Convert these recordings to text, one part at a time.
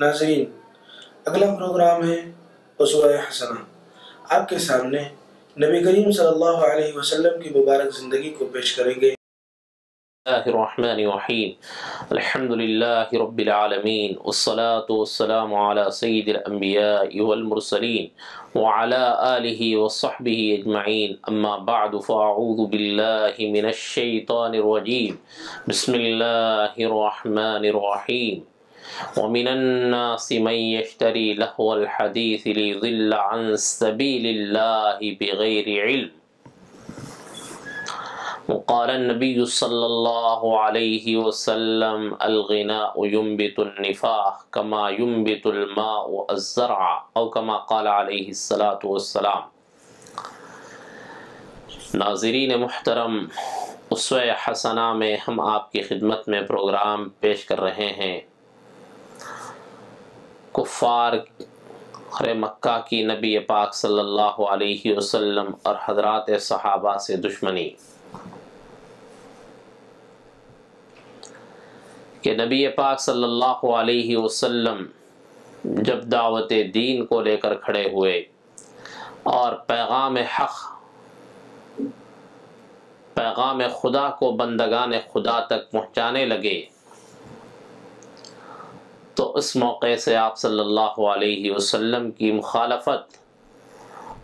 ناظرین، اگلا پروگرام ہے اسوہ حسنہ۔ آپ کے سامنے نبی کریم صلی اللہ علیہ وسلم کی مبارک زندگی کو پیش کریں گے۔ الله الرحمن الرحيم الحمد لله رب العالمين والصلاة والسلام على سيد الأنبياء والمرسلين وعلى آله وصحبه أجمعين أما بعد فأعوذ بالله من الشيطان الرجيم بسم الله الرحمن الرحيم ومن الناس من يشتري لهو الحديث ليضل عن سبيل الله بغير علم. وقال النبي صلى الله عليه وسلم، الغناء ينبت النفاق كما ينبت الماء الزرع او كما قال عليه الصلاة والسلام. ناظرین محترم اسوہ حسنہ میں ہم آپ کی خدمت میں پروگرام پیش کر رہے ہیں۔ کفار خر مکہ کی نبی پاک صلی اللہ علیہ وسلم اور حضرات صحابہ سے دشمنی۔ کہ نبی پاک صلی اللہ علیہ وسلم جب دعوت دین کو لے کر کھڑے ہوئے اور پیغام حق، پیغام خدا کو بندگان خدا تک پہنچانے لگے تو اس موقع سے آپ صلی اللہ علیہ وسلم کی مخالفت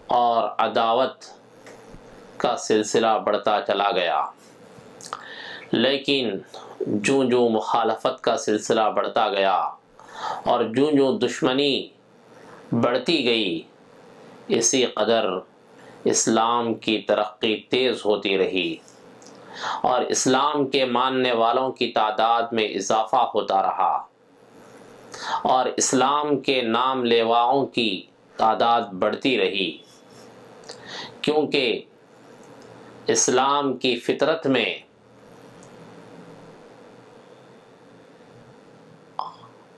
اور عداوت کا سلسلہ بڑھتا چلا گیا۔ لیکن جو جو مخالفت کا سلسلہ بڑھتا گیا اور جو جو دشمنی بڑھتی گئی، اسی قدر اسلام کی ترقی تیز ہوتی رہی اور اسلام کے ماننے والوں کی تعداد میں اضافہ ہوتا رہا۔ اور اسلام کے نام لیواؤں کی تعداد بڑھتی رہی۔ کیونکہ اسلام کی فطرت میں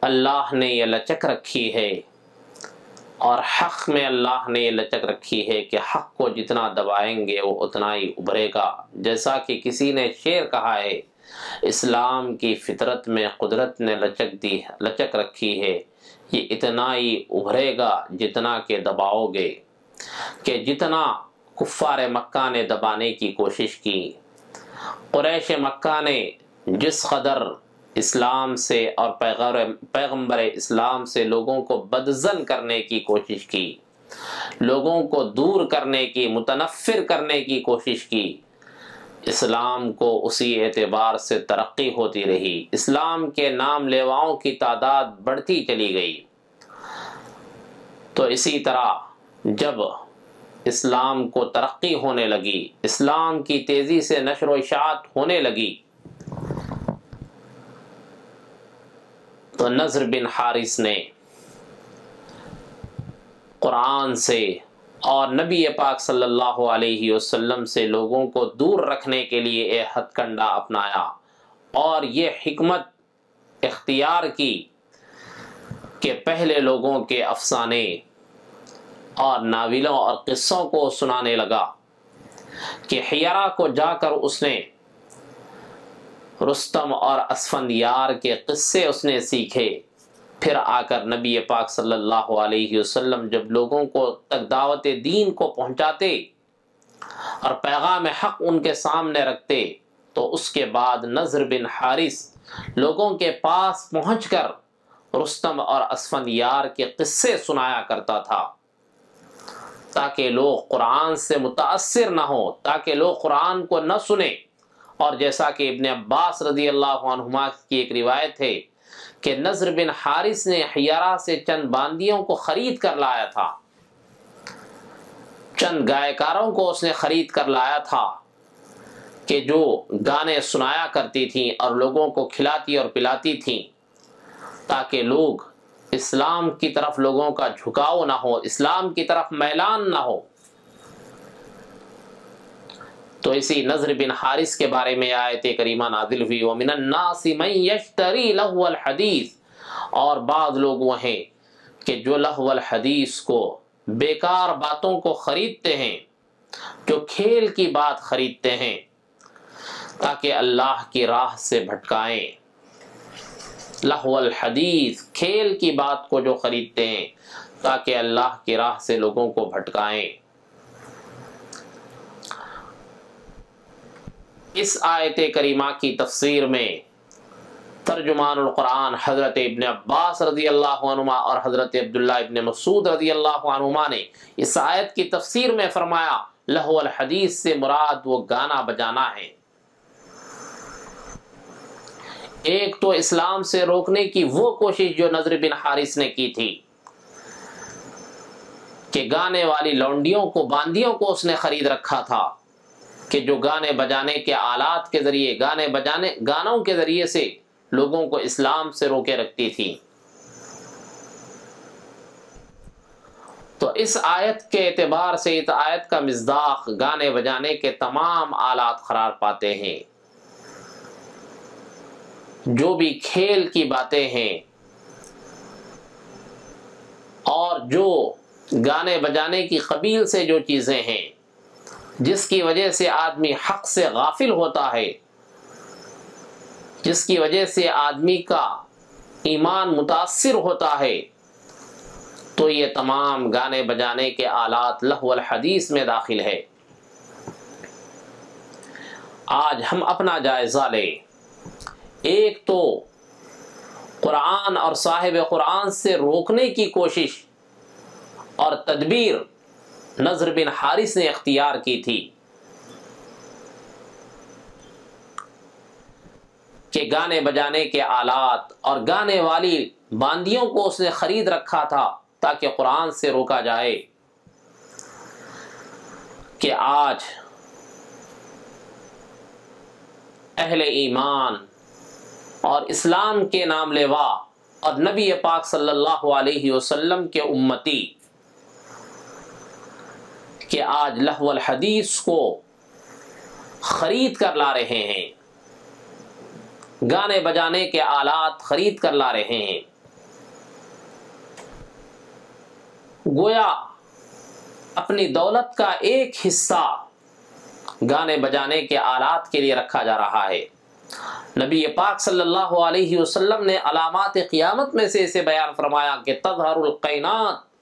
اللہ نے یہ لچک رکھی ہے اور حق میں اللہ نے یہ لچک رکھی ہے کہ حق کو جتنا دبائیں گے وہ اتنا ہی ابھرے گا۔ جیسا کہ کسی نے شعر کہا ہے اسلام کی فطرت میں قدرت نے لچک دی، لچک رکھی ہے۔ یہ اتنا ہی ابھرے گا جتنا کہ دباؤ گے۔ کہ جتنا کفار مکہ نے دبانے کی کوشش کی۔ قریش مکہ نے جس قدر اسلام سے اور پیغمبر اسلام سے لوگوں کو بدزن کرنے کی کوشش کی، لوگوں کو دور کرنے کی، متنفر کرنے کی کوشش کی اسلام کو اسی اعتبار سے ترقی ہوتی رہی۔ اسلام کے نام لیواؤں کی تعداد بڑھتی چلی گئی۔ تو اسی طرح جب اسلام کو ترقی ہونے لگی، اسلام کی تیزی سے نشر و اشاعت ہونے لگی، تو نظر بن حارث نے قرآن سے اور نبی پاک صلی اللہ علیہ وسلم سے لوگوں کو دور رکھنے کے لیے اے ہتھ کنڈا اپنایا اور یہ حکمت اختیار کی کہ پہلے لوگوں کے افسانے اور ناولوں اور قصوں کو سنانے لگا کہ حیرہ کو جا کر اس نے رستم اور اسفندیار کے قصے اس نے سیکھے۔ پھر آ کر نبی پاک صلی اللہ علیہ وسلم جب لوگوں کو تک دعوت دین کو پہنچاتے اور پیغام حق ان کے سامنے رکھتے، تو اس کے بعد نظر بن حارث لوگوں کے پاس پہنچ کر رستم اور اسفندیار کے قصے سنایا کرتا تھا۔ تاکہ لوگ قرآن سے متاثر نہ ہوں، تاکہ لوگ قرآن کو نہ سنیں۔ اور جیسا کہ ابن عباس رضی اللہ عنہما کی ایک روایت ہے کہ نظر بن حارث نے حیارہ سے چند باندیوں کو خرید کر لایا تھا۔ چند گائےکاروں کو اس نے خرید کر لایا تھا کہ جو گانے سنایا کرتی تھیں اور لوگوں کو کھلاتی اور پلاتی تھیں تاکہ لوگ اسلام کی طرف لوگوں کا جھکاؤ نہ ہو، اسلام کی طرف میلان نہ ہو۔ تو اسی نظر بن حارث کے بارے میں آیت کریمہ نازل ہوئی۔ وَمِنَ النَّاسِ مَنْ يَشْتَرِي لَهُوَ الْحَدِيث۔ اور بعض لوگ وہ ہیں کہ جو لہو الحدیث کو بیکار باتوں کو خریدتے ہیں، جو کھیل کی بات خریدتے ہیں، تاکہ اللہ کی راہ سے بھٹکائیں۔ لہو الحدیث کھیل کی بات کو جو خریدتے ہیں، تاکہ اللہ کی راہ سے لوگوں کو بھٹکائیں۔ اس آیت کریمہ کی تفسیر میں ترجمان القرآن حضرت ابن عباس رضی اللہ عنہما اور حضرت عبداللہ ابن مسعود رضی اللہ عنہما نے اس آیت کی تفسیر میں فرمایا، لہو الحدیث سے مراد وہ گانا بجانا ہے۔ ایک تو اسلام سے روکنے کی وہ کوشش جو نظر بن حارث نے کی تھی کہ گانے والی لونڈیوں کو، باندیوں کو اس نے خرید رکھا تھا۔ کہ جو گانے بجانے کے آلات کے ذریعے، گانے بجانے، گانوں کے ذریعے سے لوگوں کو اسلام سے روکے رکھتی تھی۔ تو اس آیت کے اعتبار سے اس آیت کا مزداق گانے بجانے کے تمام آلات قرار پاتے ہیں۔ جو بھی کھیل کی باتیں ہیں اور جو گانے بجانے کی قبیل سے جو چیزیں ہیں جس کی وجہ سے آدمی حق سے غافل ہوتا ہے، جس کی وجہ سے آدمی کا ایمان متاثر ہوتا ہے، تو یہ تمام گانے بجانے کے آلات لہو الحدیث میں داخل ہے آج ہم اپنا جائزہ لیں۔ ایک تو قرآن اور صاحب قرآن سے روکنے کی کوشش اور تدبیر نظر بن حارث نے اختیار کی تھی کہ گانے بجانے کے آلات اور گانے والی باندیوں کو اس نے خرید رکھا تھا تاکہ قرآن سے روکا جائے کہ آج اہل ایمان اور اسلام کے نام لیوا اور نبی پاک صلی اللہ علیہ وسلم کے امتی کہ آج لہو الحدیث کو خرید کر لا رہے ہیں۔ گانے بجانے کے آلات خرید کر لا رہے ہیں۔ گویا اپنی دولت کا ایک حصہ گانے بجانے کے آلات کے لیے رکھا جا رہا ہے۔ نبی پاک صلی اللہ علیہ وسلم نے علامات قیامت میں سے اسے بیان فرمایا کہ تظہر القینات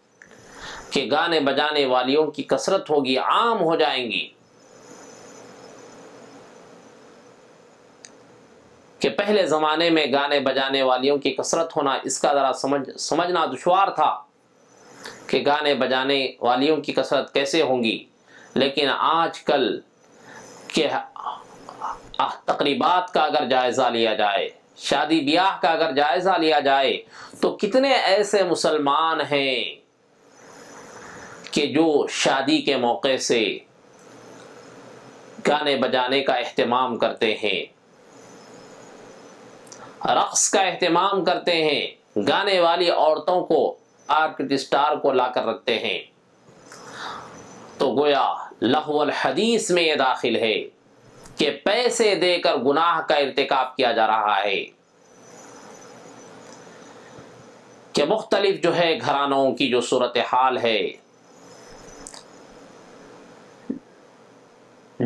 کہ گانے بجانے والیوں کی کثرت ہوگی، عام ہو جائیں گی۔ کہ پہلے زمانے میں گانے بجانے والیوں کی کثرت ہونا، اس کا ذرا سمجھ، سمجھنا دشوار تھا کہ گانے بجانے والیوں کی کثرت کیسے ہوں گی۔ لیکن آج کل کے تقریبات کا اگر جائزہ لیا جائے، شادی بیاہ کا اگر جائزہ لیا جائے، تو کتنے ایسے مسلمان ہیں کہ جو شادی کے موقع سے گانے بجانے کا اہتمام کرتے ہیں، رقص کا اہتمام کرتے ہیں، گانے والی عورتوں کو آرکسٹار کو لا کر رکھتے ہیں۔ تو گویا لہو الحدیث میں یہ داخل ہے کہ پیسے دے کر گناہ کا ارتکاب کیا جا رہا ہے۔ کہ مختلف جو ہے گھرانوں کی جو صورتحال ہے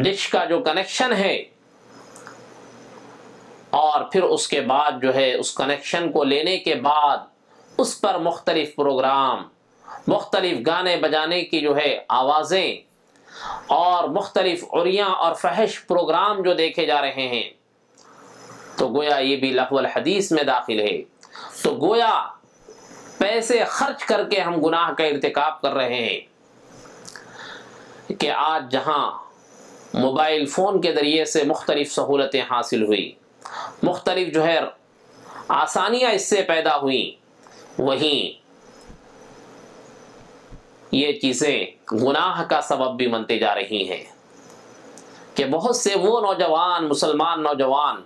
ڈش کا جو کنیکشن ہے، اور پھر اس کے بعد جو ہے، اس کنیکشن کو لینے کے بعد اس پر مختلف پروگرام، مختلف گانے بجانے کی جو ہے آوازیں، اور مختلف عریاں اور فحش پروگرام جو دیکھے جا رہے ہیں۔ تو گویا یہ بھی لہو الحدیث میں داخل ہے۔ تو گویا پیسے خرچ کر کے ہم گناہ کا ارتکاب کر رہے ہیں کہ آج جہاں ہاں۔ موبائل فون کے ذریعے سے مختلف سہولتیں حاصل ہوئی مختلف جو ہے، آسانیاں اس سے پیدا ہوئیں۔ وہیں یہ چیزیں گناہ کا سبب بھی منتے جا رہی ہیں۔ کہ بہت سے وہ نوجوان، مسلمان نوجوان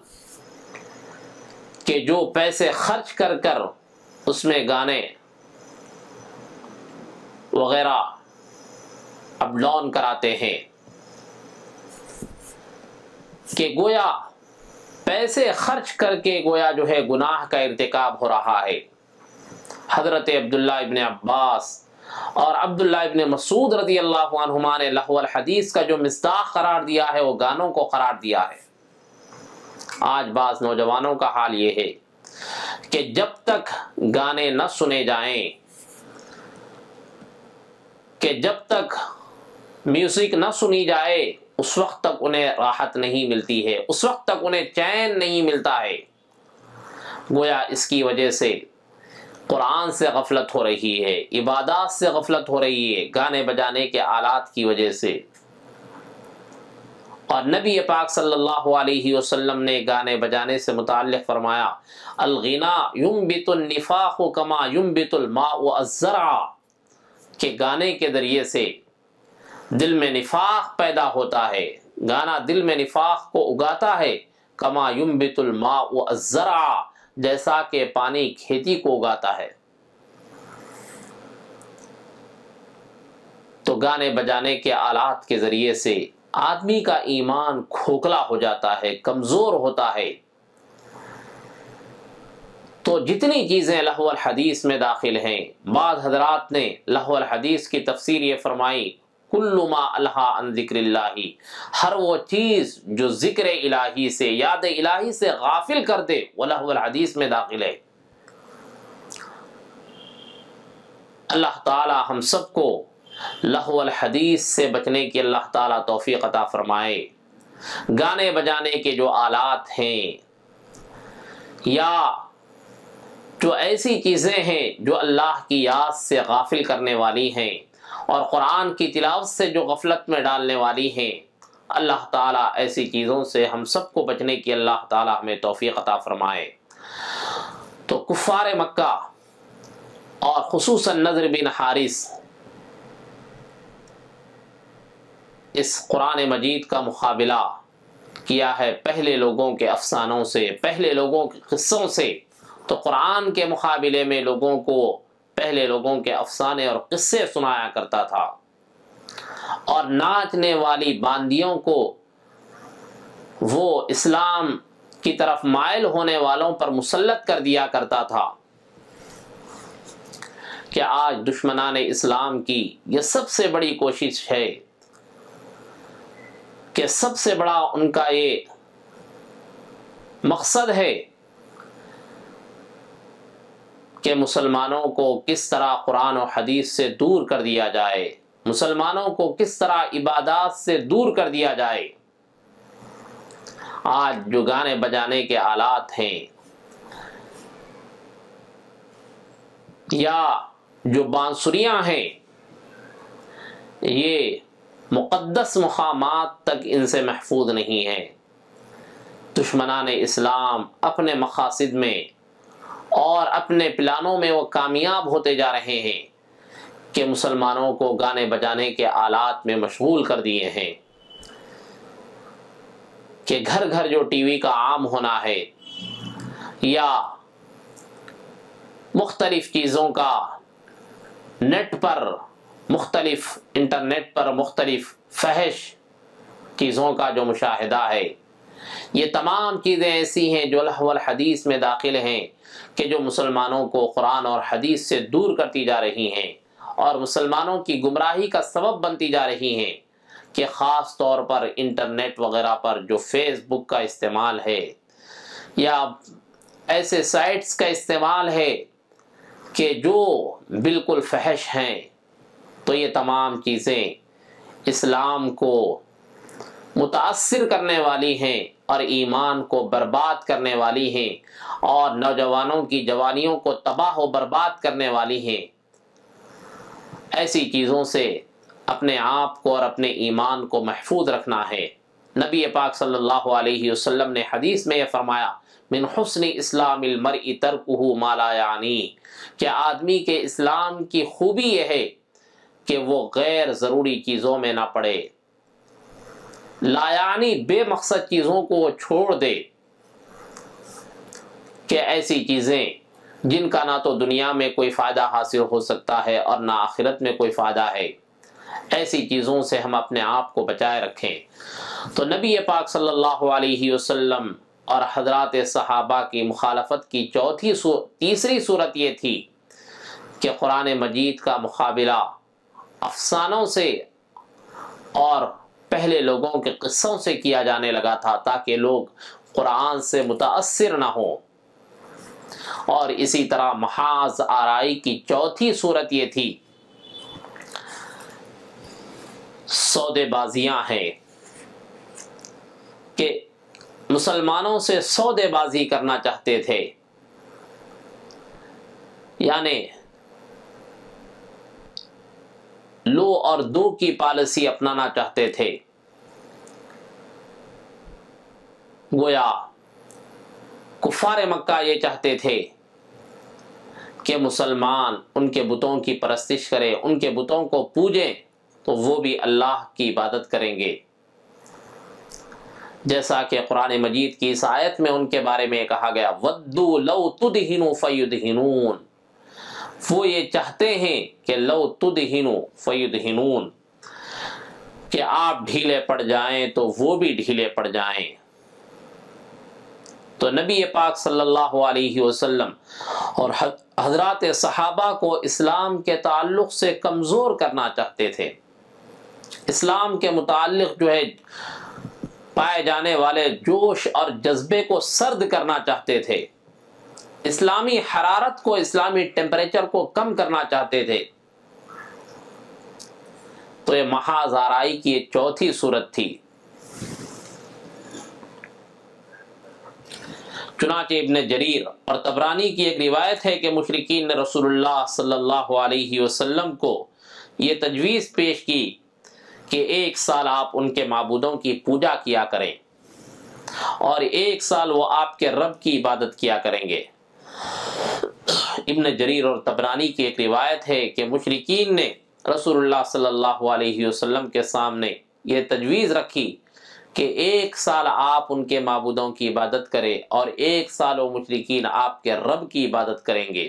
کہ جو پیسے خرچ کر کر اس میں گانے وغیرہ اب ڈاؤن کراتے ہیں۔ کہ گویا پیسے خرچ کر کے گویا جو ہے گناہ کا ارتکاب ہو رہا ہے۔ حضرت عبداللہ ابن عباس اور عبداللہ ابن مسعود رضی اللہ عنہما نے لہو الحدیث کا جو مصداق قرار دیا ہے، وہ گانوں کو قرار دیا ہے۔ آج بعض نوجوانوں کا حال یہ ہے کہ جب تک گانے نہ سنے جائیں، کہ جب تک میوزک نہ سنی جائے اس وقت تک انہیں راحت نہیں ملتی ہے، اس وقت تک انہیں چین نہیں ملتا ہے۔ گویا اس کی وجہ سے قرآن سے غفلت ہو رہی ہے، عبادات سے غفلت ہو رہی ہے، گانے بجانے کے آلات کی وجہ سے۔ اور نبی پاک صلی اللہ علیہ وسلم نے گانے بجانے سے متعلق فرمایا، الغنا یم بت النفاق کما یم بت الماء الزرع، کہ گانے کے ذریعے سے دل میں نفاق پیدا ہوتا ہے۔ گانا دل میں نفاق کو اگاتا ہے۔ کما یم بت الماء الزرع، جیسا کہ پانی کھیتی کو اگاتا ہے۔ تو گانے بجانے کے آلات کے ذریعے سے آدمی کا ایمان کھوکھلا ہو جاتا ہے، کمزور ہوتا ہے۔ تو جتنی چیزیں لہو الحدیث میں داخل ہیں، بعض حضرات نے لہو الحدیث کی تفسیر یہ فرمائی کل ما اللہ ان ذکر اللہ۔ ہر وہ چیز جو ذکر الہی سے، یاد الہی سے غافل کر دے، وہ الحدیث میں داخل ہے۔ اللہ تعالی ہم سب کو لہو الحدیث سے بچنے کی اللہ تعالی توفیق عطا فرمائے۔ گانے بجانے کے جو آلات ہیں، یا جو ایسی چیزیں ہیں جو اللہ کی یاد سے غافل کرنے والی ہیں۔ اور قرآن کی تلاوت سے جو غفلت میں ڈالنے والی ہیں۔ اللہ تعالیٰ ایسی چیزوں سے ہم سب کو بچنے کی اللہ تعالیٰ ہمیں توفیق عطا فرمائے۔ تو کفار مکہ اور خصوصاً نظر بن حارث اس قرآن مجید کا مقابلہ کیا ہے پہلے لوگوں کے افسانوں سے، پہلے لوگوں کے قصوں سے۔ تو قرآن کے مقابلے میں لوگوں کو پہلے لوگوں کے افسانے اور قصے سنایا کرتا تھا۔ اور ناچنے والی باندیوں کو وہ اسلام کی طرف مائل ہونے والوں پر مسلط کر دیا کرتا تھا کہ آج دشمنان اسلام کی یہ سب سے بڑی کوشش ہے کہ سب سے بڑا ان کا یہ مقصد ہے کہ مسلمانوں کو کس طرح قرآن و حدیث سے دور کر دیا جائے؟ مسلمانوں کو کس طرح عبادات سے دور کر دیا جائے؟ آج جو گانے بجانے کے آلات ہیں، یا جو بانسریاں ہیں، یہ مقدس مقامات تک ان سے محفوظ نہیں ہیں۔ دشمنان اسلام اپنے مقاصد میں اور اپنے پلانوں میں وہ کامیاب ہوتے جا رہے ہیں کہ مسلمانوں کو گانے بجانے کے آلات میں مشغول کر دیے ہیں۔ کہ گھر گھر جو ٹی وی کا عام ہونا ہے یا مختلف چیزوں کا نیٹ پر مختلف انٹرنیٹ پر مختلف فحش چیزوں کا جو مشاہدہ ہے۔ یہ تمام چیزیں ایسی ہیں جو اللہ الحدیث میں داخل ہیں کہ جو مسلمانوں کو قرآن اور حدیث سے دور کرتی جا رہی ہیں اور مسلمانوں کی گمراہی کا سبب بنتی جا رہی ہیں کہ خاص طور پر انٹرنیٹ وغیرہ پر جو فیس بک کا استعمال ہے یا ایسے سائٹس کا استعمال ہے کہ جو بالکل فحش ہیں تو یہ تمام چیزیں اسلام کو متاثر کرنے والی ہیں اور ایمان کو برباد کرنے والی ہیں اور نوجوانوں کی جوانیوں کو تباہ و برباد کرنے والی ہیں۔ ایسی چیزوں سے اپنے آپ کو اور اپنے ایمان کو محفوظ رکھنا ہے۔ نبی پاک صلی اللہ علیہ وسلم نے حدیث میں یہ فرمایا، من حسن اسلام المرء ترکہ ما لا یعنی کہ آدمی کے اسلام کی خوبی یہ ہے کہ وہ غیر ضروری چیزوں میں نہ پڑے۔ لایانی بے مقصد چیزوں کو چھوڑ دے کہ ایسی چیزیں جن کا نہ تو دنیا میں کوئی فائدہ حاصل ہو سکتا ہے اور نہ آخرت میں کوئی فائدہ ہے۔ ایسی چیزوں سے ہم اپنے آپ کو بچائے رکھیں۔ تو نبی پاک صلی اللہ علیہ وسلم اور حضرات صحابہ کی مخالفت کی چوتھی تیسری صورت یہ تھی کہ قرآن مجید کا مقابلہ افسانوں سے اور پہلے لوگوں کے قصوں سے کیا جانے لگا تھا تاکہ لوگ قرآن سے متاثر نہ ہوں۔ اور اسی طرح محاذ آرائی کی چوتھی صورت یہ تھی۔ سودے بازیاں ہیں۔ کہ مسلمانوں سے سودے بازی کرنا چاہتے تھے۔ یعنی لو اور دو کی پالیسی اپنانا چاہتے تھے۔ گویا کفار مکہ یہ چاہتے تھے کہ مسلمان ان کے بتوں کی پرستش کرے ان کے بتوں کو پوجیں، تو وہ بھی اللہ کی عبادت کریں گے۔ جیسا کہ قرآن مجید کی اس آیت میں ان کے بارے میں کہا گیا، ودو لو تدہنو فیدہنون وہ یہ چاہتے ہیں کہ لو تدہنو فیدہنون، کہ آپ ڈھیلے پڑ جائیں تو وہ بھی ڈھیلے پڑ جائیں۔ تو نبی پاک صلی اللہ علیہ وسلم اور حضرات صحابہ کو اسلام کے تعلق سے کمزور کرنا چاہتے تھے۔ اسلام کے متعلق جو ہے، پائے جانے والے جوش اور جذبے کو سرد کرنا چاہتے تھے۔ اسلامی حرارت کو، اسلامی ٹیمپریچر کو کم کرنا چاہتے تھے۔ تو یہ محاذ آرائی کی چوتھی صورت تھی۔ چنانچہ ابن جریر اور تبرانی کی ایک روایت ہے کہ مشرقین نے رسول اللہ صلی اللہ علیہ وسلم کو یہ تجویز پیش کی کہ ایک سال آپ ان کے معبودوں کی پوجا کیا کریں اور ایک سال وہ آپ کے رب کی عبادت کیا کریں گے۔ ابن جریر اور تبرانی کی ایک روایت ہے کہ مشرقین نے رسول اللہ صلی اللہ علیہ وسلم کے سامنے یہ تجویز رکھی کہ ایک سال آپ ان کے معبودوں کی عبادت کریں اور ایک سال وہ مشرقین آپ کے رب کی عبادت کریں گے۔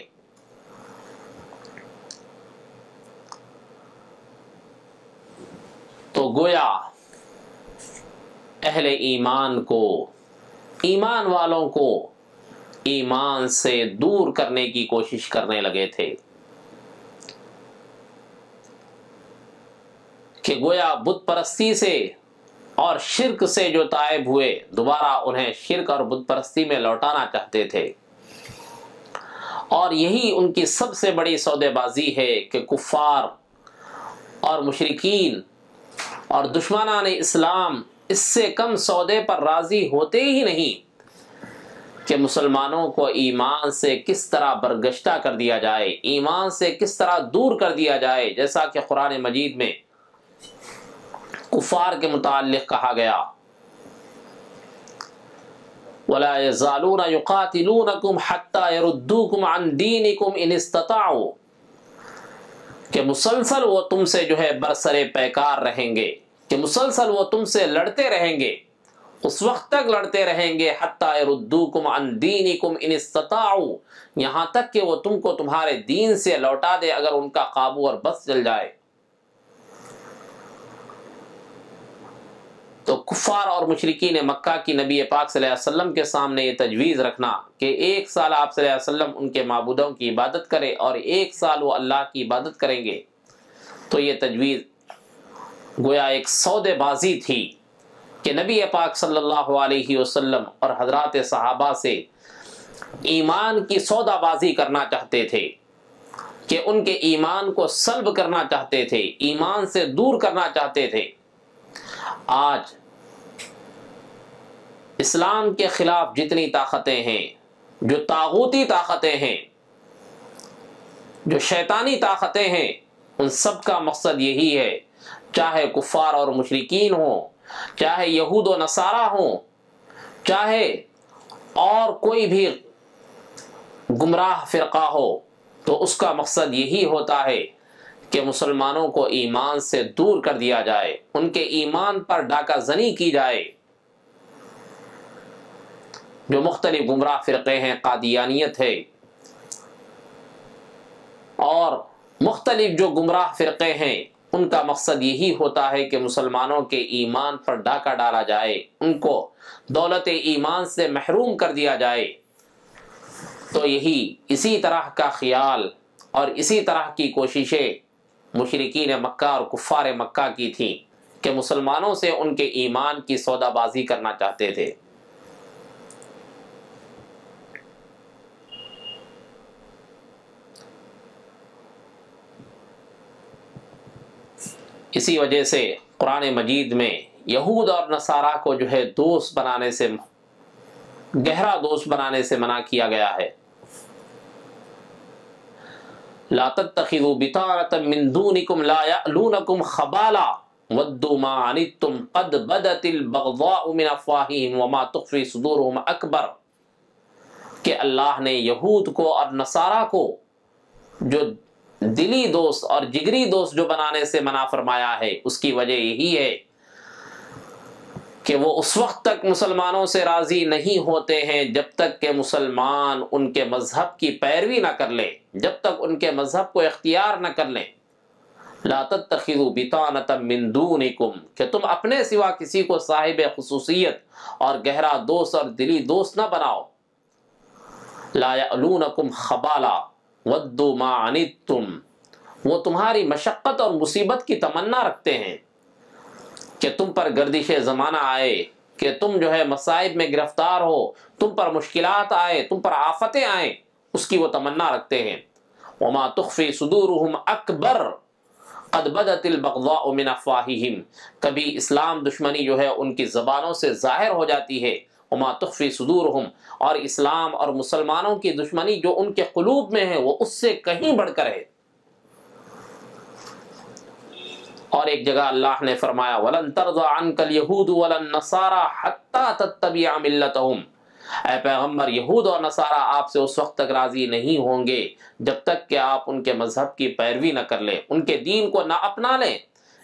تو گویا اہل ایمان کو، ایمان والوں کو ایمان سے دور کرنے کی کوشش کرنے لگے تھے۔ کہ گویا بت پرستی سے اور شرک سے جو تائب ہوئے، دوبارہ انہیں شرک اور بت پرستی میں لوٹانا چاہتے تھے۔ اور یہی ان کی سب سے بڑی سودے بازی ہے کہ کفار اور مشرقین اور دشمنان اسلام اس سے کم سودے پر راضی ہوتے ہی نہیں۔ کہ مسلمانوں کو ایمان سے کس طرح برگشتہ کر دیا جائے، ایمان سے کس طرح دور کر دیا جائے، جیسا کہ قرآن مجید میں کفار کے متعلق کہا گیا۔ وَلَا يَزَالُونَ يُقَاتِلُونَكُمْ حَتَّى يَرُدُّوكُمْ عَنْ دِينِكُمْ إِنِ اسْتَطَعُوا۔ کہ مسلسل وہ تم سے جو ہے برسرے پیکار رہیں گے، کہ مسلسل وہ تم سے لڑتے رہیں گے۔ اس وقت تک لڑتے رہیں گے، حتیٰ ردوکم عن دینکم ان استطاعوا، یہاں تک کہ وہ تم کو تمہارے دین سے لوٹا دے اگر ان کا قابو اور بس چل جائے۔ تو کفار اور مشرقین مکہ کی نبی پاک صلی اللہ علیہ وسلم کے سامنے یہ تجویز رکھنا کہ ایک سال آپ صلی اللہ علیہ وسلم ان کے معبودوں کی عبادت کرے اور ایک سال وہ اللہ کی عبادت کریں گے۔ تو یہ تجویز گویا ایک سودے بازی تھی۔ کہ نبی پاک صلی اللہ علیہ وسلم اور حضرات صحابہ سے ایمان کی سودا بازی کرنا چاہتے تھے، کہ ان کے ایمان کو سلب کرنا چاہتے تھے، ایمان سے دور کرنا چاہتے تھے۔ آج اسلام کے خلاف جتنی طاقتیں ہیں، جو تاغوتی طاقتیں ہیں، جو شیطانی طاقتیں ہیں، ان سب کا مقصد یہی ہے، چاہے کفار اور مشرقین ہوں چاہے یہود و نصارہ ہوں، چاہے اور کوئی بھی گمراہ فرقہ ہو، تو اس کا مقصد یہی ہوتا ہے کہ مسلمانوں کو ایمان سے دور کر دیا جائے، ان کے ایمان پر ڈاکہ زنی کی جائے۔ جو مختلف گمراہ فرقے ہیں، قادیانیت ہے، اور مختلف جو گمراہ فرقے ہیں ان کا مقصد یہی ہوتا ہے کہ مسلمانوں کے ایمان پر ڈاکہ ڈالا جائے، ان کو دولت ایمان سے محروم کر دیا جائے۔ تو یہی اسی طرح کا خیال اور اسی طرح کی کوششیں مشرقین مکہ اور کفار مکہ کی تھیں کہ مسلمانوں سے ان کے ایمان کی سودا بازی کرنا چاہتے تھے۔ اسی وجہ سے قرآن مجید میں یہود اور نصارہ کو جو ہے دوست بنانے سے گہرا دوست بنانے سے منع کیا گیا ہے۔ لا تتخذوا بطانة من دونكم لا يألونكم خبالا ودوا ما عنتم قد بدت البغضاء من افواههم وما تخفي صدورهم اکبر۔ کہ اللہ نے یہود کو اور نصارہ کو جو دلی دوست اور جگری دوست جو بنانے سے منع فرمایا ہے، اس کی وجہ یہی ہے کہ وہ اس وقت تک مسلمانوں سے راضی نہیں ہوتے ہیں جب تک کہ مسلمان ان کے مذہب کی پیروی نہ کر لے، جب تک ان کے مذہب کو اختیار نہ کر لیں لا تتخذوا بطانة من دونکم، کہ تم اپنے سوا کسی کو صاحب خصوصیت اور گہرا دوست اور دلی دوست نہ بناؤ۔ لا یعلونکم خبالا ودو ما وہ تمہاری مشقت اور مصیبت کی تمنا رکھتے ہیں کہ تم پر گردش زمانہ آئے، کہ تم جو ہے مصائب میں گرفتار ہو، تم پر مشکلات آئے، تم پر آفتیں آئیں، اس کی وہ تمنا رکھتے ہیں۔ وما تخفی صدورهم اکبر۔ قد بدت البغضاء من افواہہم۔ کبھی اسلام دشمنی جو ہے ان کی زبانوں سے ظاہر ہو جاتی ہے۔ وما تخفی صدورهم اور اسلام اور مسلمانوں کی دشمنی جو ان کے قلوب میں ہے، وہ اس سے کہیں بڑھ کر ہے۔ اور ایک جگہ اللہ نے فرمایا، ولن ترضى عنك اليهود ولا النصارى حتى تتبع ملتهم۔ اے پیغمبر، یہود اور نصارہ آپ سے اس وقت تک راضی نہیں ہوں گے جب تک کہ آپ ان کے مذہب کی پیروی نہ کر لیں، ان کے دین کو نہ اپنا لیں۔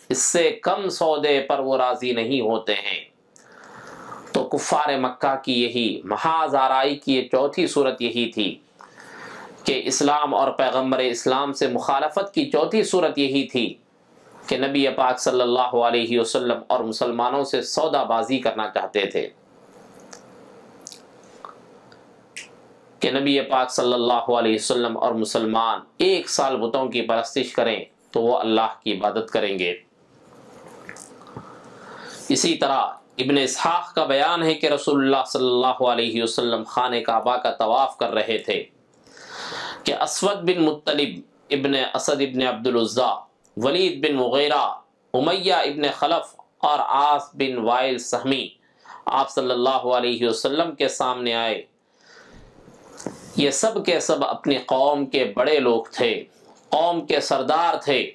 اس سے کم سودے پر وہ راضی نہیں ہوتے ہیں۔ تو کفار مکہ کی یہی محاذ آرائی کی یہ چوتھی صورت یہی تھی کہ اسلام اور پیغمبر اسلام سے مخالفت کی چوتھی صورت یہی تھی کہ نبی پاک صلی اللہ علیہ وسلم اور مسلمانوں سے سودا بازی کرنا چاہتے تھے۔ کہ نبی پاک صلی اللہ علیہ وسلم اور مسلمان ایک سال بتوں کی پرستش کریں تو وہ اللہ کی عبادت کریں گے۔ اسی طرح ابن اسحاق کا بیان ہے کہ رسول اللہ صلی اللہ علیہ وسلم خانہ کعبہ کا طواف کر رہے تھے کہ اسود بن مطلب ابن اسد ابن عبدالعزا ولید بن مغیرہ، امیہ ابن خلف اور آس بن وائل سہمی آپ صلی اللہ علیہ وسلم کے سامنے آئے۔ یہ سب کے سب اپنی قوم کے بڑے لوگ تھے، قوم کے سردار تھے۔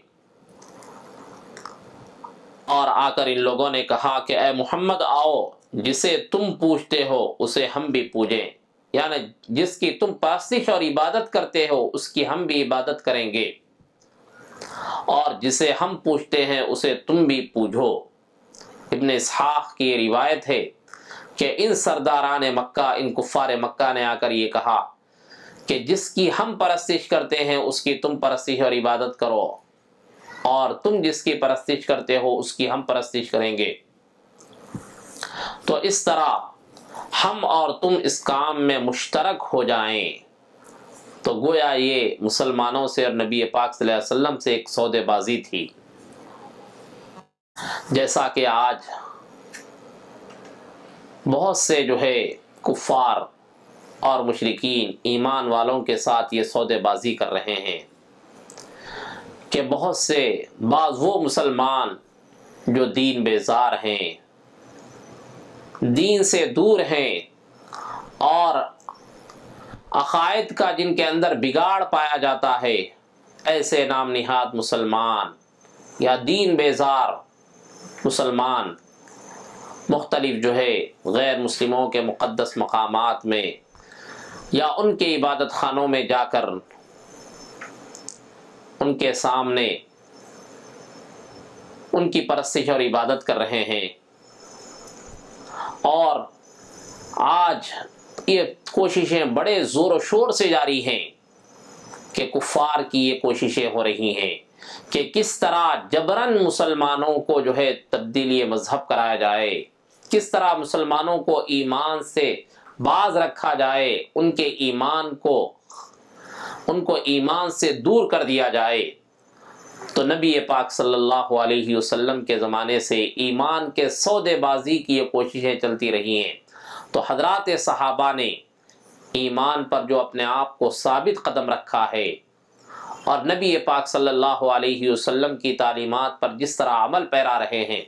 اور آ کر ان لوگوں نے کہا کہ اے محمد آؤ، جسے تم پوچھتے ہو اسے ہم بھی پوجیں۔ یعنی جس کی تم پرستش اور عبادت کرتے ہو، اس کی ہم بھی عبادت کریں گے۔ اور جسے ہم پوچھتے ہیں، اسے تم بھی پوجھو۔ ابن اسحاق کی یہ روایت ہے کہ ان سرداران مکہ، ان کفار مکہ نے آ کر یہ کہا کہ جس کی ہم پرستش کرتے ہیں، اس کی تم پرستش اور عبادت کرو۔ اور تم جس کی پرستش کرتے ہو اس کی ہم پرستش کریں گے۔ تو اس طرح ہم اور تم اس کام میں مشترک ہو جائیں۔ تو گویا یہ مسلمانوں سے اور نبی پاک صلی اللہ علیہ وسلم سے ایک سودے بازی تھی۔ جیسا کہ آج بہت سے جو ہے کفار اور مشرقین ایمان والوں کے ساتھ یہ سودے بازی کر رہے ہیں۔ کہ بہت سے بعض وہ مسلمان جو دین بیزار ہیں، دین سے دور ہیں اور عقائد کا جن کے اندر بگاڑ پایا جاتا ہے، ایسے نام نہاد مسلمان یا دین بیزار مسلمان مختلف جو ہے غیر مسلموں کے مقدس مقامات میں یا ان کے عبادت خانوں میں جا کر ان کے سامنے ان کی پرستش اور عبادت کر رہے ہیں۔ اور آج یہ کوششیں بڑے زور و شور سے جاری ہیں کہ کفار کی یہ کوششیں ہو رہی ہیں کہ کس طرح جبرن مسلمانوں کو جو ہے تبدیلی مذہب کرایا جائے، کس طرح مسلمانوں کو ایمان سے باز رکھا جائے، ان کے ایمان کو ان کو ایمان سے دور کر دیا جائے۔ تو نبی پاک صلی اللہ علیہ وسلم کے زمانے سے ایمان کے سودے بازی کی یہ کوششیں چلتی رہی ہیں۔ تو حضرات صحابہ نے ایمان پر جو اپنے آپ کو ثابت قدم رکھا ہے اور نبی پاک صلی اللہ علیہ وسلم کی تعلیمات پر جس طرح عمل پیرا رہے ہیں،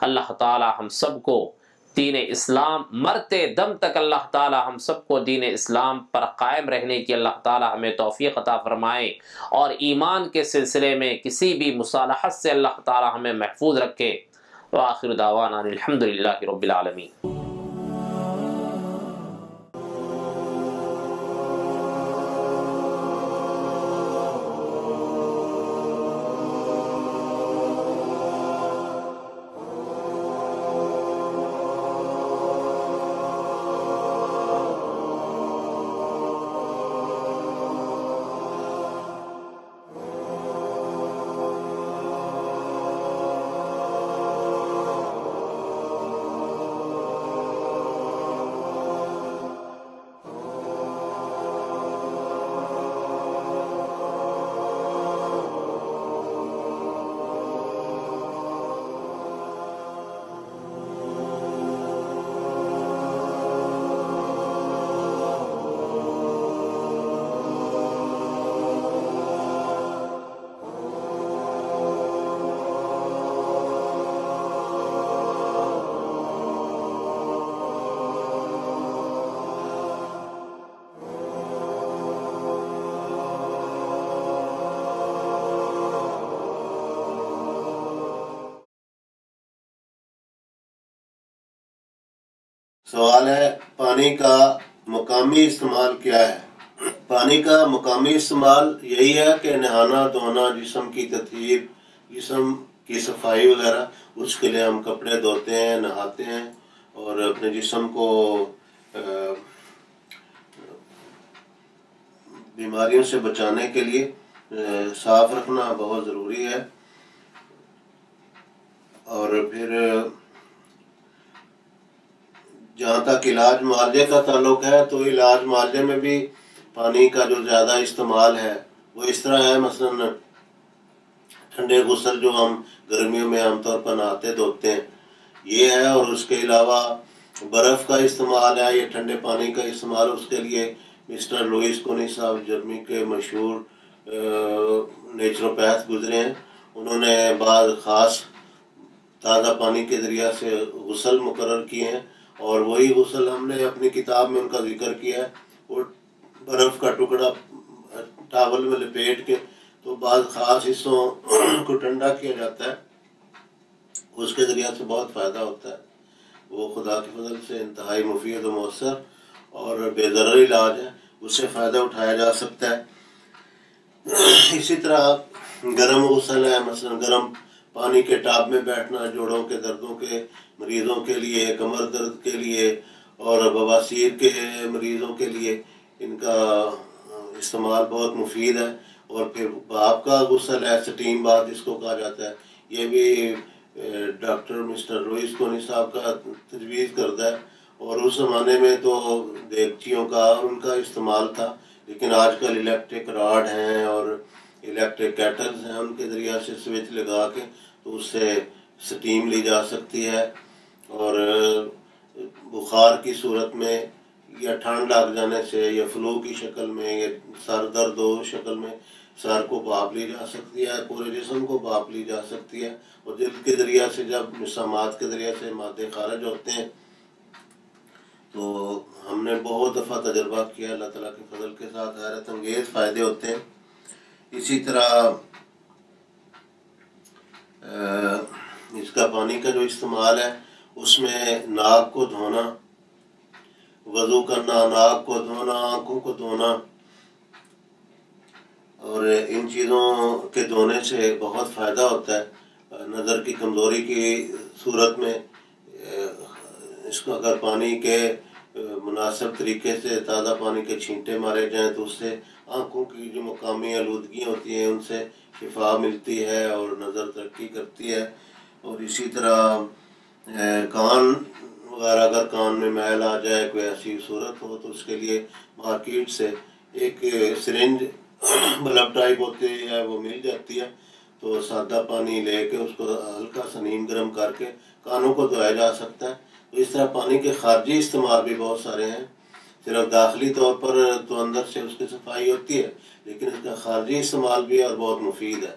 اللہ تعالی ہم سب کو دین اسلام مرتے دم تک اللہ تعالی ہم سب کو دین اسلام پر قائم رہنے کی اللہ تعالی ہمیں توفیق عطا فرمائے اور ایمان کے سلسلے میں کسی بھی مصالحت سے اللہ تعالی ہمیں محفوظ رکھے۔ وآخر دعوانا الحمدللہ رب العالمین۔ پانی کا مقامی استعمال کیا ہے؟ پانی کا مقامی استعمال یہی ہے کہ نہانا، دھونا، جسم کی تطہیر، جسم کی صفائی وغیرہ، اس کے لیے ہم کپڑے دھوتے ہیں، نہاتے ہیں اور اپنے جسم کو بیماریوں سے بچانے کے لیے صاف رکھنا بہت ضروری ہے۔ اور پھر جہاں تک علاج معالجے کا تعلق ہے، تو علاج معالجے میں بھی پانی کا جو زیادہ استعمال ہے، وہ اس طرح ہے۔ مثلا ٹھنڈے غسل جو ہم گرمیوں میں عام طور پر نہاتے، دھوتے ہیں، یہ ہے۔ اور اس کے علاوہ برف کا استعمال ہے یہ ٹھنڈے پانی کا استعمال، اس کے لیے مسٹر لوئس کونی صاحب جرمنی کے مشہور نیچروپیتھ گزرے ہیں۔ انہوں نے بعض خاص تازہ پانی کے ذریعہ سے غسل مقرر کیے ہیں۔ اور وہی غسل ہم نے اپنی کتاب میں ان کا ذکر کیا ہے، وہ برف کا ٹکڑا ٹاول میں لپیٹ کے تو بعض خاص حصوں کو ٹھنڈا کیا جاتا ہے، اس کے ذریعہ سے بہت فائدہ ہوتا ہے۔ وہ خدا کے فضل سے انتہائی مفید و مؤثر اور بے ضرر علاج ہے، اس سے فائدہ اٹھایا جا سکتا ہے۔ اسی طرح گرم غسل ہے، مثلا گرم پانی کے ٹاپ میں بیٹھنا، جوڑوں کے، دردوں کے مریضوں کے لیے کمر درد کے لیے اور بواسیر کے مریضوں کے لیے۔ ان کا استعمال بہت مفید ہے اور پھر باپ کا غسل ہے سٹیم بات جس کو کہا جاتا ہے۔ یہ بھی ڈاکٹر مسٹر روئس کونی صاحب کا تجویز کرتا ہے۔ اور اس زمانے میں تو دیگچیوں کا ان کا استعمال تھا، لیکن آج کل الیکٹرک راڈ ہیں اور الیکٹرک کیٹلز ہیں ان کے ذریعہ سے سوئچ لگا کے تو اس سے سٹیم لی جا سکتی ہے۔ اور بخار کی صورت میں یا ٹھنڈ لگ جانے سے یا فلو کی شکل میں یا سر درد ہو شکل میں سر کو بھاپ لی جا سکتی ہے، پورے جسم کو بھاپ لی جا سکتی ہے۔ اور دل کے ذریعہ سے جب مسامات کے ذریعہ سے مادے خارج ہوتے ہیں، تو ہم نے بہت دفعہ تجربہ کیا۔ اللہ تعالیٰ کے فضل کے ساتھ حیرت انگیز فائدے ہوتے ہیں۔ اسی طرح اس کا پانی کا جو استعمال ہے اس میں ناک کو دھونا، وضو کرنا، ناک کو دھونا، آنکھوں کو دھونا، اور ان چیزوں کے دھونے سے بہت فائدہ ہوتا ہے۔ نظر کی کمزوری کی صورت میں، اس کو اگر پانی کے مناسب طریقے سے، تازہ پانی کے چھینٹے مارے جائیں تو اس سے آنکھوں کی جو مقامی آلودگیاں ہوتی ہیں، ان سے شفا ملتی ہے اور نظر ترقی کرتی ہے۔ اور اسی طرح کان وغیرہ اگر کان میں میل آ جائے، کوئی ایسی صورت ہو تو اس کے لیے مارکیٹ سے ایک سرنج بلب ٹائپ ہوتے ہیں، وہ مل جاتی ہے۔ تو سادہ پانی لے کے اس کو ہلکا سا نیم گرم کر کے کانوں کو دھویا جا سکتا ہے۔ تو اس طرح پانی کے خارجی استعمال بھی بہت سارے ہیں۔ صرف داخلی طور پر تو اندر سے اس کی صفائی ہوتی ہے، لیکن اس کا خارجی استعمال بھی اور بہت مفید ہے۔